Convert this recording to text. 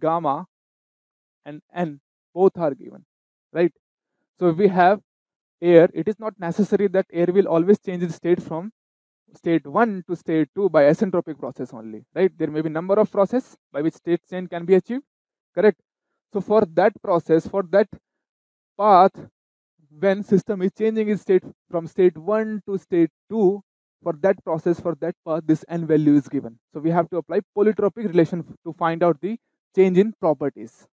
gamma and n both are given right? So if we have air it is not necessary that air will always change its state from state 1 to state 2 by isentropic process only right? There may be number of process by which state change can be achieved correct? So for that process for that path when system is changing its state from state 1 to state 2 for that process for that path this n value is given. So we have to apply polytropic relation to find out the change in properties